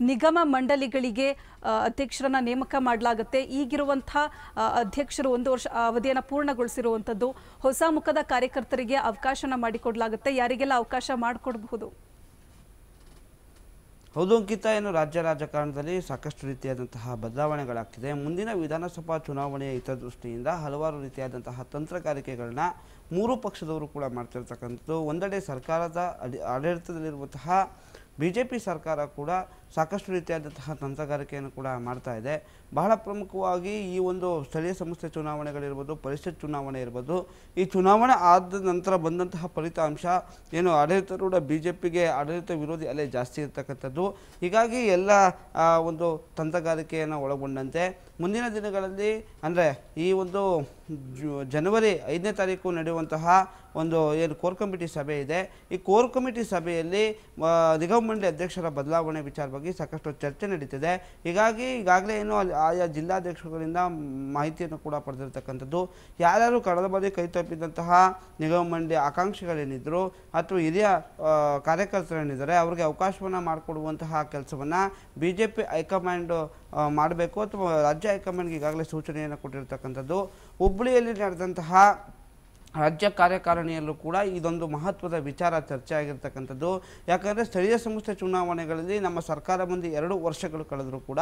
ನಿಗಮ ಮಂಡಳಿಗಳಿಗೆ ಅಧ್ಯಕ್ಷರನ್ನ ನೇಮಕ ಮಾಡಲಾಗುತ್ತೆ. ಈಗಿರುವಂತಹ ಅಧ್ಯಕ್ಷರು ಒಂದು ವರ್ಷ, ಅವಧಿಯನ್ನು ಪೂರ್ಣಗೊಳಿಸಿರುವಂಥದ್ದು ಹೊಸ ಮುಖದ ಕಾರ್ಯಕರ್ತರಿಗೆ ಅವಕಾಶನ ಮಾಡಿಕೊಡಲಾಗುತ್ತೆ. ಯಾರಿಗೆಲ್ಲ ಅವಕಾಶ ಮಾಡಿಕೊಡಬಹುದು? ಹೌದು, ಅಂಕಿತ, ಏನು ರಾಜ್ಯ ರಾಜಕಾರಣದಲ್ಲಿ ಸಾಕಷ್ಟು ರೀತಿಯಾದಂತಹ ಬದಲಾವಣೆಗಳಾಗ್ತಿದೆ. ಮುಂದಿನ ವಿಧಾನಸಭಾ ಚುನಾವಣೆಯ ಹಿತದೃಷ್ಟಿಯಿಂದ ಹಲವಾರು ರೀತಿಯಾದಂತಹ ತಂತ್ರಗಾರಿಕೆಗಳನ್ನ ಮೂರು ಪಕ್ಷದವರು ಕೂಡ ಮಾಡ್ತಿರ್ತಕ್ಕಂಥದ್ದು. ಒಂದೆಡೆ ಸರ್ಕಾರದ ಅಡಿ, ಆಡಳಿತದಲ್ಲಿರುವಂತಹ ಬಿ ಜೆ ಪಿ ಸರ್ಕಾರ ಕೂಡ ಸಾಕಷ್ಟು ರೀತಿಯಾದಂತಹ ತಂತ್ರಗಾರಿಕೆಯನ್ನು ಕೂಡ ಮಾಡ್ತಾ ಇದೆ. ಬಹಳ ಪ್ರಮುಖವಾಗಿ ಈ ಒಂದು ಸ್ಥಳೀಯ ಸಂಸ್ಥೆ ಚುನಾವಣೆಗಳಿರ್ಬೋದು, ಪರಿಷತ್ ಚುನಾವಣೆ ಇರ್ಬೋದು, ಈ ಚುನಾವಣೆ ಆದ ನಂತರ ಬಂದಂತಹ ಫಲಿತಾಂಶ ಏನು ಆಡಳಿತಾರೂಢ ಬಿ ಜೆ ಪಿಗೆ ಆಡಳಿತ ವಿರೋಧಿ ಅಲೆ ಜಾಸ್ತಿ ಇರ್ತಕ್ಕಂಥದ್ದು. ಹೀಗಾಗಿ ಎಲ್ಲ ಒಂದು ತಂತ್ರಗಾರಿಕೆಯನ್ನು ಒಳಗೊಂಡಂತೆ ಮುಂದಿನ ದಿನಗಳಲ್ಲಿ ಅಂದರೆ ಈ ಒಂದು ಜನವರಿ ಐದನೇ ತಾರೀಕು ನಡೆಯುವಂತಹ ಒಂದು ಏನು ಕೋರ್ ಕಮಿಟಿ ಸಭೆ ಇದೆ. ಈ ಕೋರ್ ಕಮಿಟಿ ಸಭೆಯಲ್ಲಿ ನಿಗಮ ಮಂಡಳಿ ಅಧ್ಯಕ್ಷರ ಬದಲಾವಣೆ ವಿಚಾರವಾಗಿ ಸಾಕಷ್ಟು ಚರ್ಚೆ ನಡೀತಿದೆ. ಹೀಗಾಗಿ ಈಗಾಗಲೇ ಏನು ಆಯಾ ಜಿಲ್ಲಾಧ್ಯಕ್ಷರುಗಳಿಂದ ಮಾಹಿತಿಯನ್ನು ಕೂಡ ಪಡೆದಿರತಕ್ಕಂಥದ್ದು. ಯಾರ್ಯಾರು ಕಳೆದ ಬಾರಿ ಕೈ ತಪ್ಪಿದಂತಹ ನಿಗಮ ಮಂಡಳಿ ಆಕಾಂಕ್ಷಿಗಳೇನಿದ್ದರು ಅಥವಾ ಹಿರಿಯ ಕಾರ್ಯಕರ್ತರೇನಿದ್ದಾರೆ, ಅವರಿಗೆ ಅವಕಾಶವನ್ನು ಮಾಡಿಕೊಡುವಂತಹ ಕೆಲಸವನ್ನು ಬಿ ಜೆ ಪಿ ಹೈಕಮಾಂಡ್ ಮಾಡಬೇಕು ಅಥವಾ ರಾಜ್ಯ ಹೈಕಮಾಂಡ್ಗೆ ಈಗಾಗಲೇ ಸೂಚನೆಯನ್ನು ಕೊಟ್ಟಿರ್ತಕ್ಕಂಥದ್ದು. ಹುಬ್ಬಳ್ಳಿಯಲ್ಲಿ ನಡೆದಂತಹ ರಾಜ್ಯ ಕಾರ್ಯಕಾರಿಣಿಯಲ್ಲೂ ಕೂಡ ಇದೊಂದು ಮಹತ್ವದ ವಿಚಾರ ಚರ್ಚೆ ಆಗಿರ್ತಕ್ಕಂಥದ್ದು ಯಾಕಂದರೆ ಸ್ಥಳೀಯ ಸಂಸ್ಥೆ ಚುನಾವಣೆಗಳಲ್ಲಿ ನಮ್ಮ ಸರ್ಕಾರ ಮುಂದೆ ಎರಡು ವರ್ಷಗಳು ಕಳೆದರೂ ಕೂಡ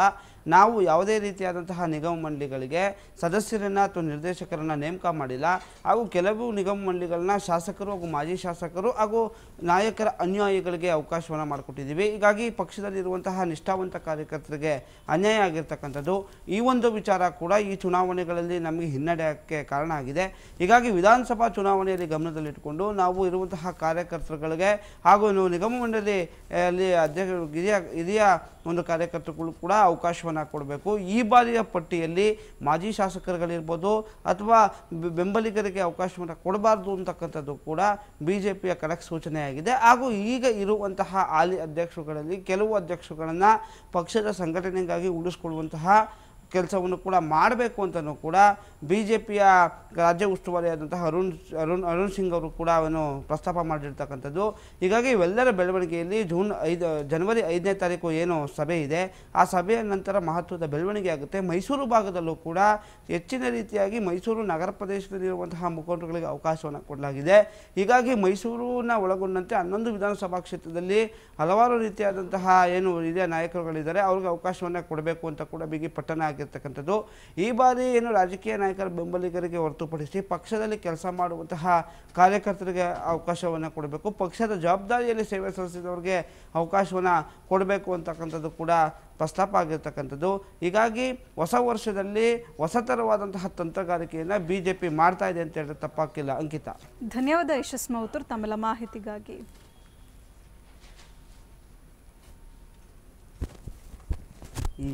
ನಾವು ಯಾವುದೇ ರೀತಿಯಾದಂತಹ ನಿಗಮ ಮಂಡಳಿಗಳಿಗೆ ಸದಸ್ಯರನ್ನು ಅಥವಾ ನಿರ್ದೇಶಕರನ್ನು ನೇಮಕ ಮಾಡಿಲ್ಲ. ಹಾಗೂ ಕೆಲವು ನಿಗಮ ಮಂಡಳಿಗಳನ್ನ ಶಾಸಕರು ಹಾಗೂ ಮಾಜಿ ಶಾಸಕರು ಹಾಗೂ ನಾಯಕರ ಅನ್ಯಾಯಗಳಿಗೆ ಅವಕಾಶವನ್ನು ಮಾಡಿಕೊಟ್ಟಿದ್ದೀವಿ. ಹೀಗಾಗಿ ಪಕ್ಷದಲ್ಲಿರುವಂತಹ ನಿಷ್ಠಾವಂತ ಕಾರ್ಯಕರ್ತರಿಗೆ ಅನ್ಯಾಯ ಆಗಿರ್ತಕ್ಕಂಥದ್ದು. ಈ ಒಂದು ವಿಚಾರ ಕೂಡ ಈ ಚುನಾವಣೆಗಳಲ್ಲಿ ನಮಗೆ ಹಿನ್ನಡೆಯಕ್ಕೆ ಕಾರಣ ಆಗಿದೆ. ಹೀಗಾಗಿ ವಿಧಾನಸಭಾ ಚುನಾವಣೆಯಲ್ಲಿ ಗಮನದಲ್ಲಿಟ್ಟುಕೊಂಡು ನಾವು ಇರುವಂತಹ ಕಾರ್ಯಕರ್ತರುಗಳಿಗೆ ಹಾಗೂ ನಾವು ನಿಗಮ ಮಂಡಳಿ ಅಲ್ಲಿ ಅಧ್ಯಕ್ಷ, ಹಿರಿಯ ಹಿರಿಯ ಒಂದು ಕಾರ್ಯಕರ್ತರುಗಳು ಕೂಡ ಅವಕಾಶವನ್ನು ಕೊಡಬೇಕು. ಈ ಬಾರಿಯ ಪಟ್ಟಿಯಲ್ಲಿ ಮಾಜಿ ಶಾಸಕರುಗಳಿರ್ಬೋದು ಅಥವಾ ಬೆಂಬಲಿಗರಿಗೆ ಅವಕಾಶವನ್ನು ಕೊಡಬಾರ್ದು ಅಂತಕ್ಕಂಥದ್ದು ಕೂಡ ಬಿ ಜೆ ಪಿಯ ಖಡಕ್ ಸೂಚನೆಯಾಗಿದೆ. ಹಾಗೂ ಈಗ ಇರುವಂತಹ ಹಾಲಿ ಅಧ್ಯಕ್ಷರುಗಳಲ್ಲಿ ಕೆಲವು ಅಧ್ಯಕ್ಷರುಗಳನ್ನು ಪಕ್ಷದ ಸಂಘಟನೆಗಾಗಿ ಉಳಿಸ್ಕೊಳ್ಳುವಂತಹ ಕೆಲಸವನ್ನು ಕೂಡ ಮಾಡಬೇಕು ಅಂತಲೂ ಕೂಡ ಬಿ ಜೆ ಪಿಯ ರಾಜ್ಯ ಉಸ್ತುವಾರಿಯಾದಂತಹ ಅರುಣ್ ಅರುಣ್ ಅರುಣ್ ಸಿಂಗ್ ಅವರು ಕೂಡ ಅವನು ಪ್ರಸ್ತಾಪ ಮಾಡಿರ್ತಕ್ಕಂಥದ್ದು. ಹೀಗಾಗಿ ಇವೆಲ್ಲರ ಬೆಳವಣಿಗೆಯಲ್ಲಿ ಜೂನ್ ಐದು, ಜನವರಿ ಐದನೇ ತಾರೀಕು ಏನು ಸಭೆ ಇದೆ. ಆ ಸಭೆಯ ನಂತರ ಮಹತ್ವದ ಬೆಳವಣಿಗೆ ಆಗುತ್ತೆ. ಮೈಸೂರು ಭಾಗದಲ್ಲೂ ಕೂಡ ಹೆಚ್ಚಿನ ರೀತಿಯಾಗಿ ಮೈಸೂರು ನಗರ ಪ್ರದೇಶದಲ್ಲಿರುವಂತಹ ಮುಖಂಡರುಗಳಿಗೆ ಅವಕಾಶವನ್ನು ಕೊಡಲಾಗಿದೆ. ಹೀಗಾಗಿ ಮೈಸೂರನ್ನ ಒಳಗೊಂಡಂತೆ ಹನ್ನೊಂದು ವಿಧಾನಸಭಾ ಕ್ಷೇತ್ರದಲ್ಲಿ ಹಲವಾರು ರೀತಿಯಾದಂತಹ ಏನು ಹಿರಿಯ ನಾಯಕರುಗಳಿದ್ದಾರೆ, ಅವ್ರಿಗೆ ಅವಕಾಶವನ್ನು ಕೊಡಬೇಕು ಅಂತ ಕೂಡ ಬಿಗಿ ಪಟ್ಟಣ ಆಗಿರ್ತಕ್ಕಂಥದ್ದು. ಈ ಬಾರಿ ಏನು ರಾಜಕೀಯ ನಾಯಕರ ಬೆಂಬಲಿಗರಿಗೆ ಹೊರತುಪಡಿಸಿ ಪಕ್ಷದಲ್ಲಿ ಕೆಲಸ ಮಾಡುವಂತಹ ಕಾರ್ಯಕರ್ತರಿಗೆ ಅವಕಾಶವನ್ನು ಕೊಡಬೇಕು. ಪಕ್ಷದ ಜವಾಬ್ದಾರಿಯಲ್ಲಿ ಸೇವೆ ಸಲ್ಲಿಸಿದವರಿಗೆ ಅವಕಾಶವನ್ನು ಕೊಡಬೇಕು ಅಂತಕ್ಕಂಥದ್ದು ಕೂಡ ಪ್ರಸ್ತಾಪ ಆಗಿರ್ತಕ್ಕಂಥದ್ದು. ಹೀಗಾಗಿ ಹೊಸ ವರ್ಷದಲ್ಲಿ ಹೊಸತರವಾದಂತಹ ತಂತ್ರಗಾರಿಕೆಯನ್ನು ಬಿ ಜೆ ಪಿ ಮಾಡ್ತಾ ಇದೆ ಅಂತ ಹೇಳಿದ್ರೆ ತಪ್ಪಾಕಿಲ್ಲ ಅಂಕಿತ. ಧನ್ಯವಾದ ಯಶಸ್ ಮೌತೂರ್ ತಮ್ಮೆಲ್ಲ ಮಾಹಿತಿಗಾಗಿ. ಈ